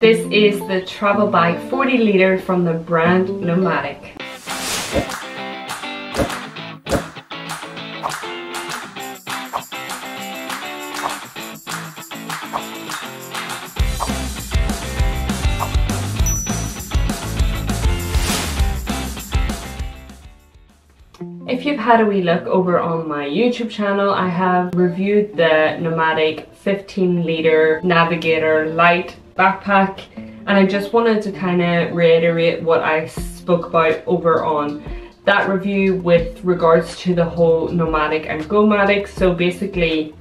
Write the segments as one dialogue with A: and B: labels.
A: This is the travel bag 40 litre from the brand Nomatic. If you've had a wee look over on my YouTube channel, I have reviewed the Nomatic 15 litre Navigator Lite backpack and I just wanted to kind of reiterate what I spoke about over on that review with regards to the whole Nomatic and Gomatic. So basically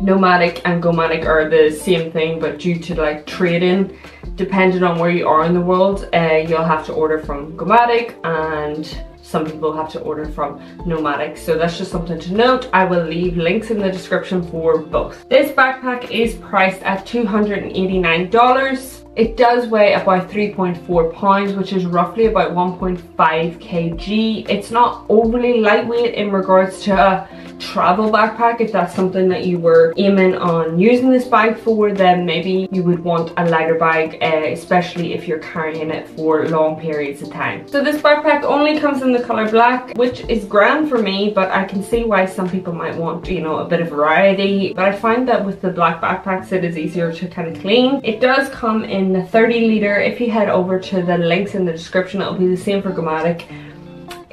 A: Nomatic and Gomatic are the same thing but due to like trading depending on where you are in the world uh, you'll have to order from Gomatic and some people have to order from Nomatic. So that's just something to note. I will leave links in the description for both. This backpack is priced at $289. It does weigh about 3.4 pounds, which is roughly about 1.5 kg. It's not overly lightweight in regards to a travel backpack. If that's something that you were aiming on using this bag for, then maybe you would want a lighter bag, uh, especially if you're carrying it for long periods of time. So this backpack only comes in the color black, which is grand for me, but I can see why some people might want, you know, a bit of variety. But I find that with the black backpacks, it is easier to kind of clean. It does come in the 30 litre. If you head over to the links in the description, it'll be the same for Gomatic.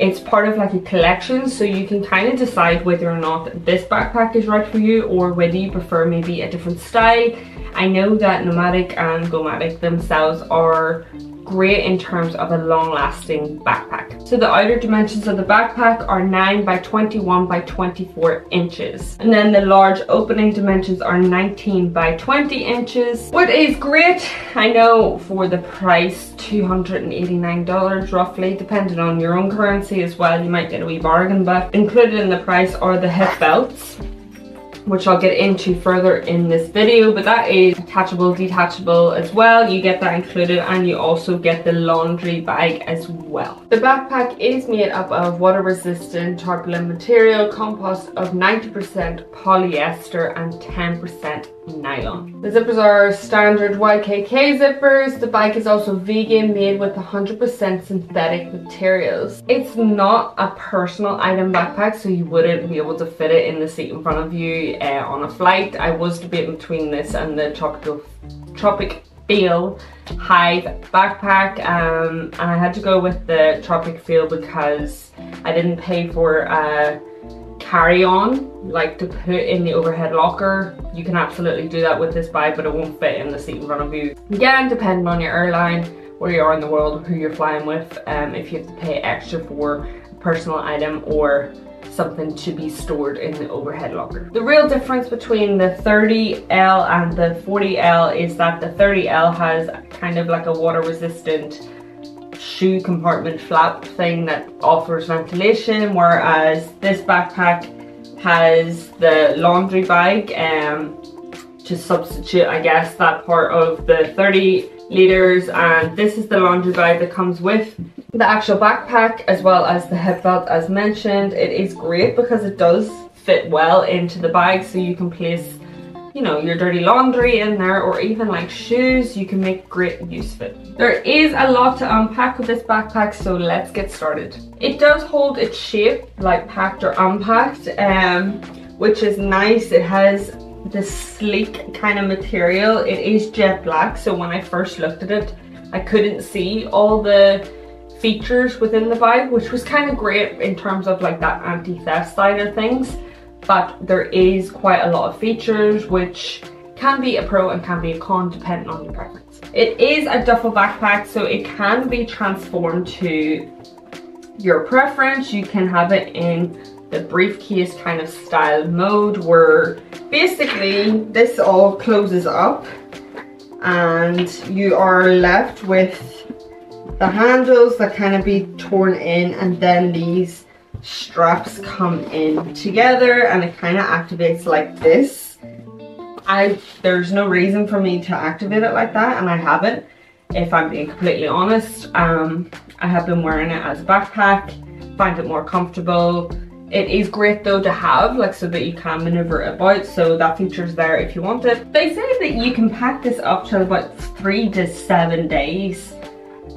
A: It's part of like a collection, so you can kind of decide whether or not this backpack is right for you or whether you prefer maybe a different style. I know that Nomatic and Gomatic themselves are great in terms of a long-lasting backpack. So the outer dimensions of the backpack are 9 by 21 by 24 inches. And then the large opening dimensions are 19 by 20 inches. What is great, I know for the price, $289 roughly, depending on your own currency as well, you might get a wee bargain, but included in the price are the hip belts which I'll get into further in this video but that is attachable detachable as well. You get that included and you also get the laundry bag as well. The backpack is made up of water resistant tarpaulin material composed of 90% polyester and 10% nylon. The zippers are standard YKK zippers. The bike is also vegan, made with 100% synthetic materials. It's not a personal item backpack, so you wouldn't be able to fit it in the seat in front of you uh, on a flight. I was debating between this and the Tropical Tropic Feel Hive backpack um, and I had to go with the Tropicfeel because I didn't pay for uh, carry-on like to put in the overhead locker you can absolutely do that with this bag but it won't fit in the seat in front of you again depending on your airline where you are in the world who you're flying with um, if you have to pay extra for a personal item or something to be stored in the overhead locker. The real difference between the 30L and the 40L is that the 30L has kind of like a water resistant shoe compartment flap thing that offers ventilation whereas this backpack has the laundry bag um, to substitute I guess that part of the 30 litres and this is the laundry bag that comes with the actual backpack as well as the hip belt as mentioned. It is great because it does fit well into the bag so you can place you know, your dirty laundry in there or even like shoes, you can make great use of it. There is a lot to unpack with this backpack, so let's get started. It does hold its shape, like packed or unpacked, um, which is nice. It has this sleek kind of material. It is jet black, so when I first looked at it, I couldn't see all the features within the bag, which was kind of great in terms of like that anti-theft side of things but there is quite a lot of features which can be a pro and can be a con depending on your preference. It is a duffel backpack so it can be transformed to your preference. You can have it in the briefcase kind of style mode where basically this all closes up and you are left with the handles that kind of be torn in and then these straps come in together and it kind of activates like this. I There's no reason for me to activate it like that and I haven't if I'm being completely honest. Um, I have been wearing it as a backpack, find it more comfortable. It is great though to have, like so that you can maneuver it about, so that feature's there if you want it. They say that you can pack this up to about three to seven days.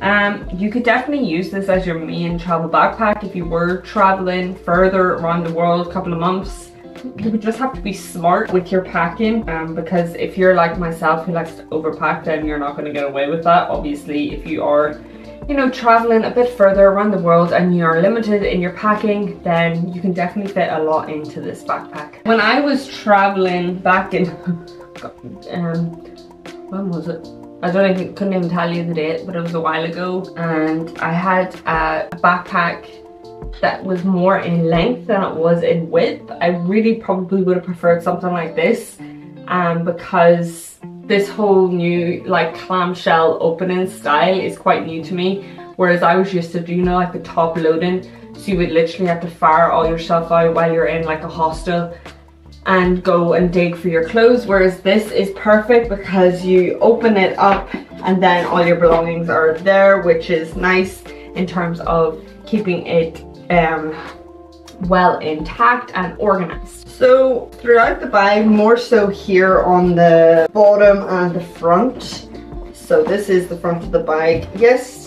A: Um, you could definitely use this as your main travel backpack if you were traveling further around the world a couple of months. You would just have to be smart with your packing um, because if you're like myself who likes to overpack then you're not going to get away with that. Obviously if you are you know, traveling a bit further around the world and you are limited in your packing, then you can definitely fit a lot into this backpack. When I was traveling back in, um, when was it? I don't even, couldn't even tell you the date, but it was a while ago. And I had a backpack that was more in length than it was in width. I really probably would have preferred something like this um, because this whole new like clamshell opening style is quite new to me. Whereas I was used to you know, like the top loading. So you would literally have to fire all your stuff out while you're in like a hostel and go and dig for your clothes whereas this is perfect because you open it up and then all your belongings are there which is nice in terms of keeping it um, well intact and organized. So throughout the bag, more so here on the bottom and the front. So this is the front of the bag. Yes,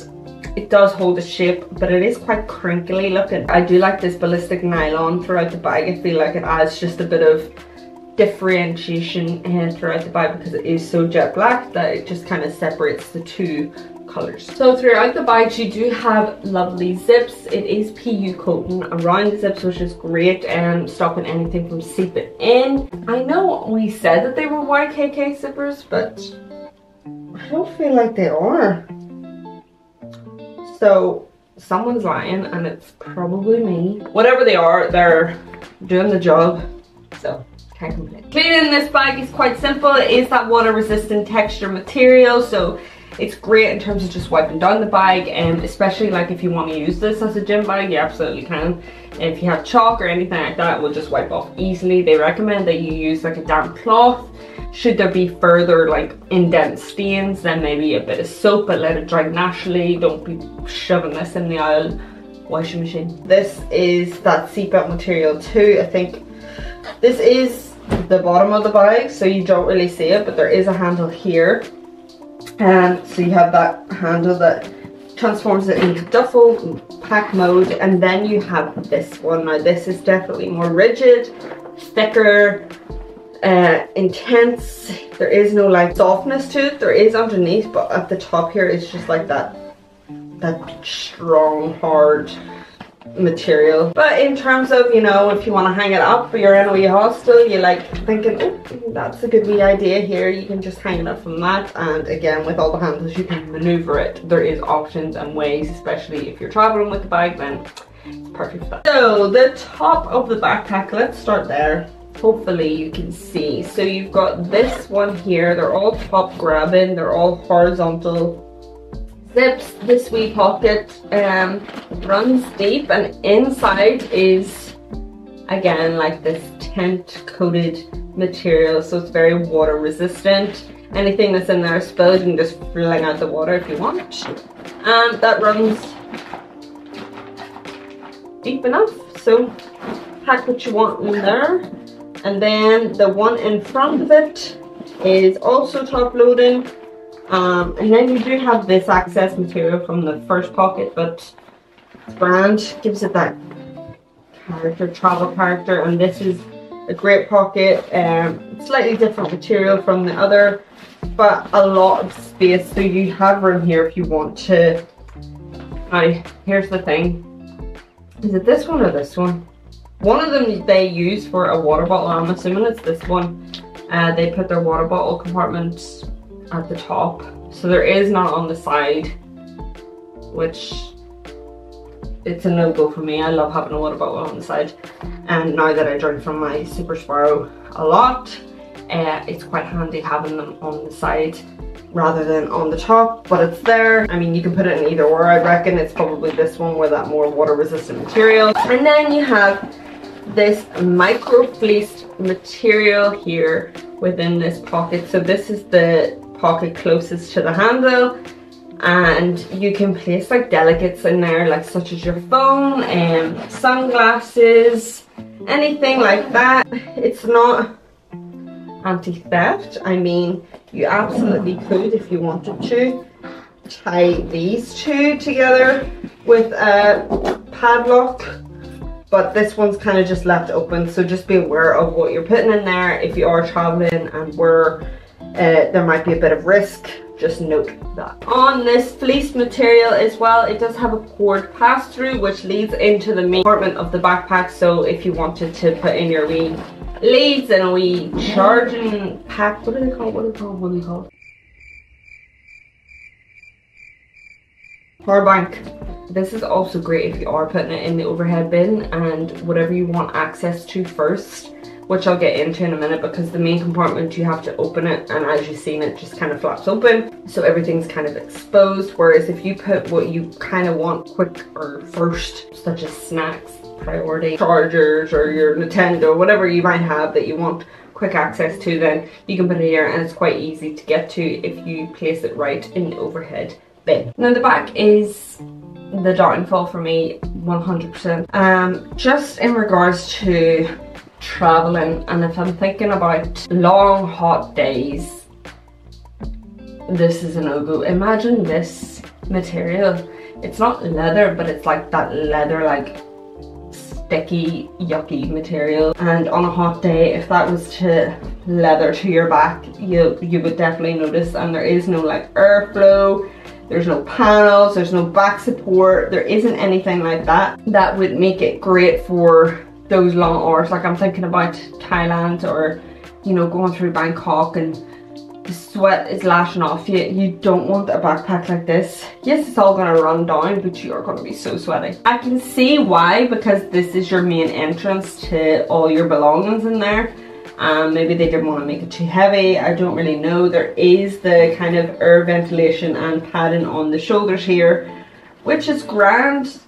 A: it does hold a shape, but it is quite crinkly looking. I do like this ballistic nylon throughout the bag. I feel like it adds just a bit of differentiation in throughout the bag because it is so jet black that it just kind of separates the two colors. So throughout the bags you do have lovely zips. It is PU coating around the zips which is great and stopping anything from seeping in. I know we said that they were YKK zippers but I don't feel like they are. So someone's lying and it's probably me. Whatever they are, they're doing the job. So can't complain. Cleaning this bag is quite simple. It is that water resistant texture material. So it's great in terms of just wiping down the bag and especially like if you want to use this as a gym bag, you absolutely can. if you have chalk or anything like that, it will just wipe off easily. They recommend that you use like a damp cloth should there be further like indent stains, then maybe a bit of soap, but let it dry naturally. Don't be shoving this in the aisle washing machine. This is that seatbelt material too. I think this is the bottom of the bag, so you don't really see it, but there is a handle here. And so you have that handle that transforms it into duffel pack mode and then you have this one now this is definitely more rigid thicker uh, intense. There is no like softness to it. There is underneath, but at the top here it's just like that, that strong, hard material. But in terms of, you know, if you want to hang it up or you're in a wee hostel, you're like thinking, oh, that's a good wee idea here. You can just hang it up from that. And again, with all the handles, you can maneuver it. There is options and ways, especially if you're traveling with the bag, then it's perfect for that. So the top of the backpack, let's start there hopefully you can see. So you've got this one here, they're all top grabbing, they're all horizontal zips. This wee pocket um, runs deep and inside is again like this tent coated material so it's very water resistant. Anything that's in there spilled you can just fling out the water if you want. And that runs deep enough so pack what you want in there and then the one in front of it is also top loading um, and then you do have this access material from the first pocket but brand gives it that character travel character and this is a great pocket. Um, slightly different material from the other but a lot of space so you have room here if you want to. Now here's the thing. Is it this one or this one? One of them they use for a water bottle, I'm assuming it's this one. Uh, they put their water bottle compartment at the top. So there is none on the side, which it's a no-go for me. I love having a water bottle on the side. And now that I drink from my Super Sparrow a lot, uh, it's quite handy having them on the side rather than on the top, but it's there. I mean, you can put it in either or. I reckon it's probably this one with that more water resistant material. And then you have this micro fleeced material here within this pocket. So this is the pocket closest to the handle. and you can place like delegates in there like such as your phone and um, sunglasses anything like that. It's not anti-theft. I mean you absolutely could if you wanted to tie these two together with a padlock. But this one's kind of just left open so just be aware of what you're putting in there if you are traveling and where uh, there might be a bit of risk just note that. On this fleece material as well, it does have a cord pass through which leads into the main compartment of the backpack. So if you wanted to put in your wee leads and a wee charging pack, what do they call? What do they call? What do they call? Power bank. This is also great if you are putting it in the overhead bin and whatever you want access to first which I'll get into in a minute because the main compartment you have to open it and as you've seen it just kind of flaps open so everything's kind of exposed whereas if you put what you kind of want quick or first such as snacks priority chargers or your Nintendo whatever you might have that you want quick access to then you can put it here and it's quite easy to get to if you place it right in the overhead bin. Now the back is the downfall for me 100%. Um, just in regards to traveling and if I'm thinking about long hot days this is a no-go. Imagine this material. It's not leather but it's like that leather like sticky yucky material and on a hot day if that was to leather to your back you you would definitely notice and there is no like airflow there's no panels there's no back support there isn't anything like that that would make it great for those long hours. Like I'm thinking about Thailand or, you know, going through Bangkok and the sweat is lashing off you. You don't want a backpack like this. Yes, it's all gonna run down, but you are gonna be so sweaty. I can see why, because this is your main entrance to all your belongings in there. Um, maybe they didn't want to make it too heavy. I don't really know. There is the kind of air ventilation and padding on the shoulders here, which is grand.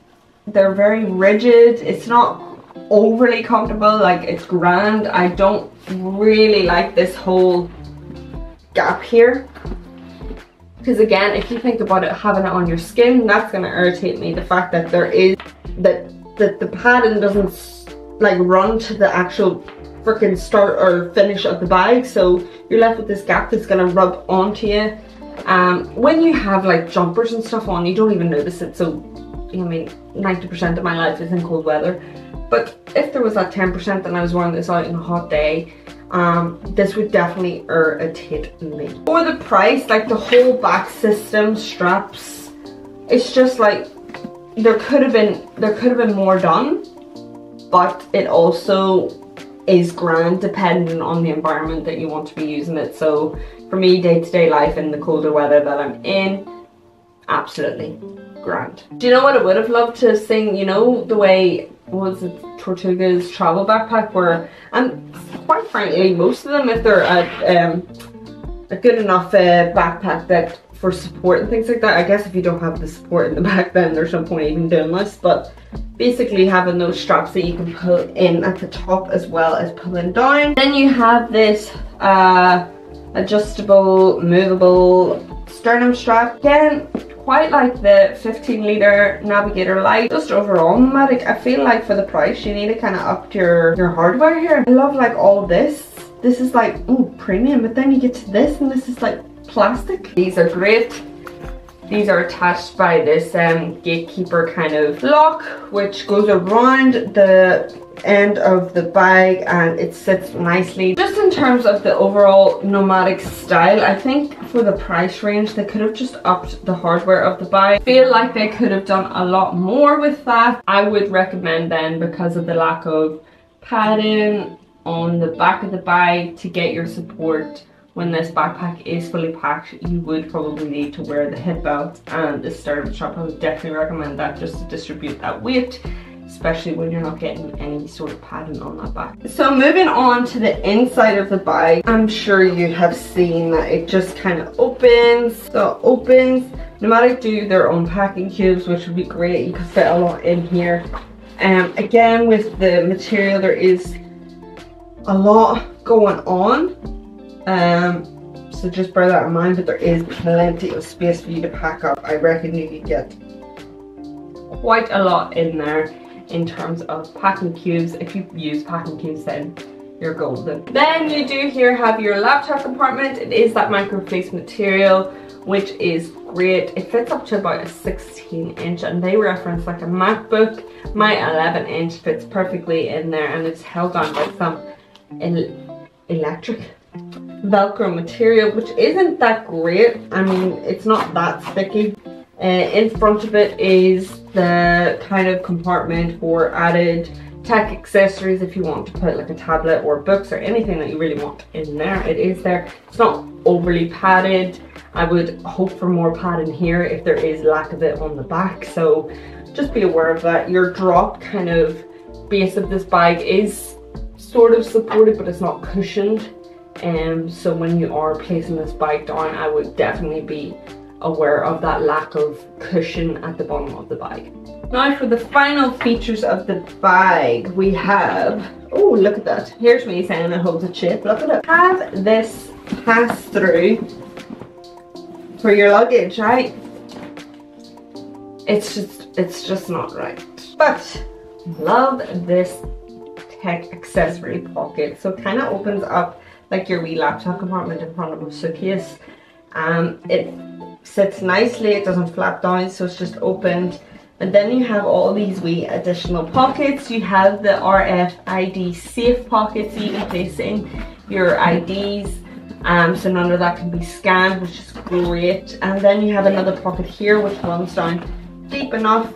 A: They're very rigid. It's not overly comfortable like it's grand. I don't really like this whole gap here. Because again if you think about it having it on your skin that's going to irritate me the fact that there is that that the padding doesn't like run to the actual freaking start or finish of the bag. So you're left with this gap that's going to rub onto you. Um, when you have like jumpers and stuff on you don't even notice it. So I mean 90% of my life is in cold weather but if there was that 10% and I was wearing this out in a hot day, um, this would definitely irritate me. For the price, like the whole back system, straps, it's just like, there could have been, there could have been more done, but it also is grand depending on the environment that you want to be using it. So for me, day-to-day -day life in the colder weather that I'm in, absolutely grand. Do you know what I would have loved to sing, you know, the way was it Tortuga's travel backpack where, and quite frankly, most of them, if they're a, um, a good enough uh, backpack that for support and things like that, I guess if you don't have the support in the back then there's no point even doing this, but basically having those straps that you can pull in at the top as well as pulling down. Then you have this uh, adjustable, movable sternum strap. Again, quite like the 15 litre Navigator Lite. Just overall Nomatic, I feel like for the price you need to kind of up your, your hardware here. I love like all this. This is like, oh premium, but then you get to this and this is like plastic. These are great. These are attached by this um, gatekeeper kind of lock, which goes around the end of the bag and it sits nicely. Just in terms of the overall Nomatic style, I think for the price range they could have just upped the hardware of the bag. Feel like they could have done a lot more with that. I would recommend then because of the lack of padding on the back of the bag to get your support when this backpack is fully packed you would probably need to wear the hip belt and the sternum strap. I would definitely recommend that just to distribute that weight especially when you're not getting any sort of padding on that back. So moving on to the inside of the bag, I'm sure you have seen that it just kind of opens. So opens, Nomatic do their own packing cubes, which would be great. You could fit a lot in here. Um, again, with the material, there is a lot going on. Um,
B: So just bear that in mind, but there is plenty of space for you to pack up. I reckon you could get
A: quite a lot in there in terms of packing cubes. If you use packing cubes then you're golden. Then you do here have your laptop compartment. It is that micro fleece material which is great. It fits up to about a 16 inch and they reference like a MacBook. My 11 inch fits perfectly in there and it's held on by some el electric velcro material which isn't that great. I mean it's not that sticky. Uh, in front of it is the kind of compartment for added tech accessories if you want to put like a tablet or books or anything that you really want in there. It is there. It's not overly padded. I would hope for more padding here if there is lack of it on the back. So just be aware of that. Your drop kind of base of this bag is sort of supported but it's not cushioned and um, so when you are placing this bike down i would definitely be aware of that lack of cushion at the bottom of the bag
B: now for the final features of the bag, we have, oh look at that. Here's me saying it holds a chip, look at it. Have this pass through for your luggage, right? It's just, it's just not right. But love this tech accessory pocket. So it kind of opens up like your wee laptop compartment in front of a suitcase. Um, it sits nicely, it doesn't flap down, so it's just opened and then you have all these wee additional pockets. You have the RFID safe pockets so you can place in your IDs. Um, so none of that can be scanned, which is great. And then you have another pocket here which runs down deep enough.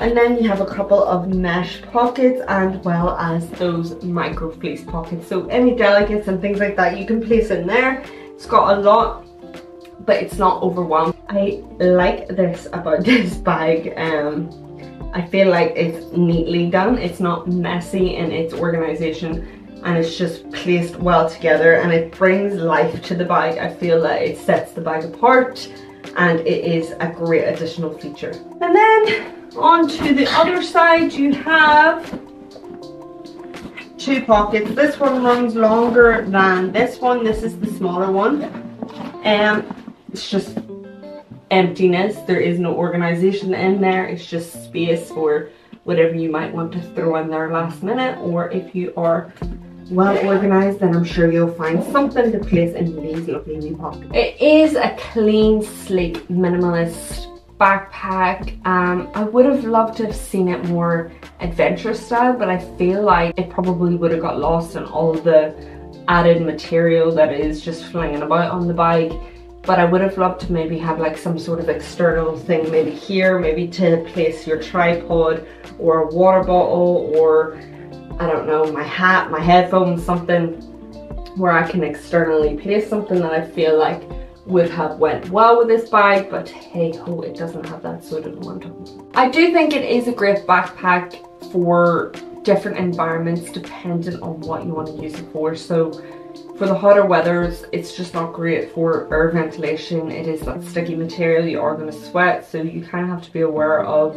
B: And then you have a couple of mesh pockets and well as those micro fleece pockets. So any delicates and things like that you can place in there. It's got a lot but it's not overwhelmed. I like this about this bag. Um, I feel like it's neatly done. It's not messy in its organization and it's just placed well together and it brings life to the bag. I feel that it sets the bag apart and it is a great additional feature. And then on to the other side you have two pockets. This one runs longer than this one. This is the smaller one. Um, it's just emptiness. There is no organization in there. It's just space for whatever you might want to throw in there last minute or if you are well organized then I'm sure you'll find something to place in these lovely new pockets. It is a clean, sleek, minimalist backpack. Um, I would have loved to have seen it more adventure style but I feel like it probably would have got lost in all the added material that is just flinging about on the bike but I would have loved to maybe have like some sort of external thing maybe here maybe to place your tripod or a water bottle or I don't know my hat my headphones something where I can externally place something that I feel like would have went well with this bag but hey ho it doesn't have that sort of momentum. I do think it is a great backpack for different environments depending on what you want to use it for so for the hotter weathers, it's just not great for air ventilation. It is that sticky material, you are going to sweat, so you kind of have to be aware of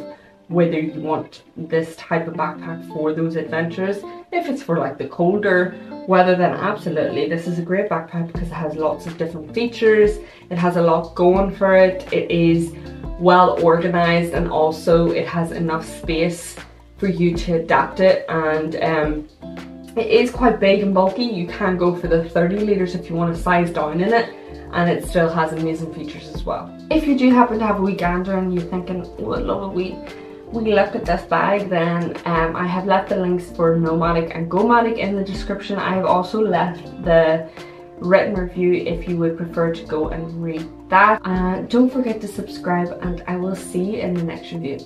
B: whether you want this type of backpack for those adventures. If it's for like the colder weather, then absolutely. This is a great backpack because it has lots of different features. It has a lot going for it. It is well organized and also it has enough space for you to adapt it and um, it is quite big and bulky. You can go for the 30 litres if you want to size down in it and it still has amazing features as well. If you do happen to have a wee gander and you're thinking, oh I'd love a wee, wee look at this bag then um, I have left the links for Nomatic and Gomatic in the description. I have also left the written review if you would prefer to go and read that. Uh, don't forget to subscribe and I will see you in the next review.